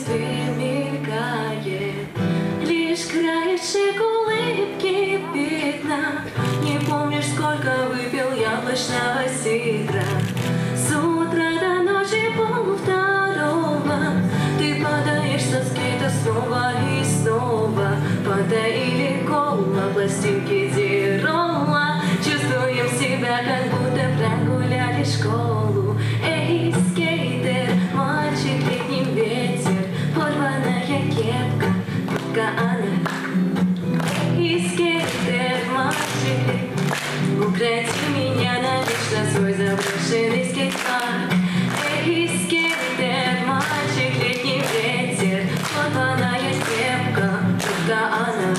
слезы мигает, Лишь краешек улыбки видно. Не помнишь, сколько выпил яблочного сидра. С утра до ночи полвторого. Ты подаешь со скейта снова и снова, подаешь. Укроти меня навечно свой заброшенный скейт-парк Эй, скейтер, мальчик, летний ветер. Сломанная кепка, только она.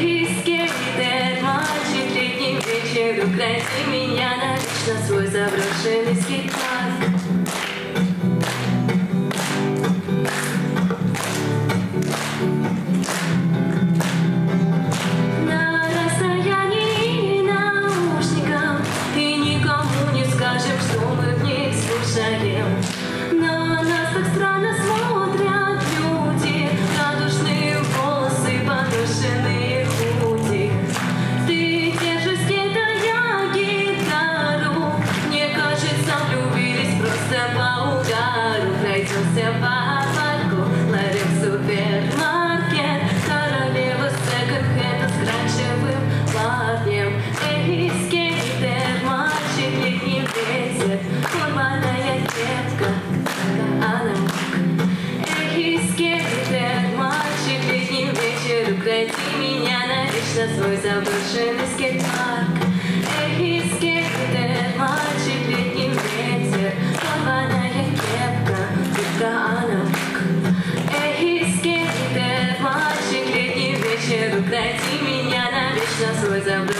Эй, скейтер, мальчик, летний вечер. Укроти меня навечно свой заброшенный скейт-парк за свой заброшенный скейт-парк. Эй, скейтер, мальчик, летний ветер, рваная кепка, будто она. Эй, скейтер, мальчик, летний вечер, укради меня навечно свой заброшенный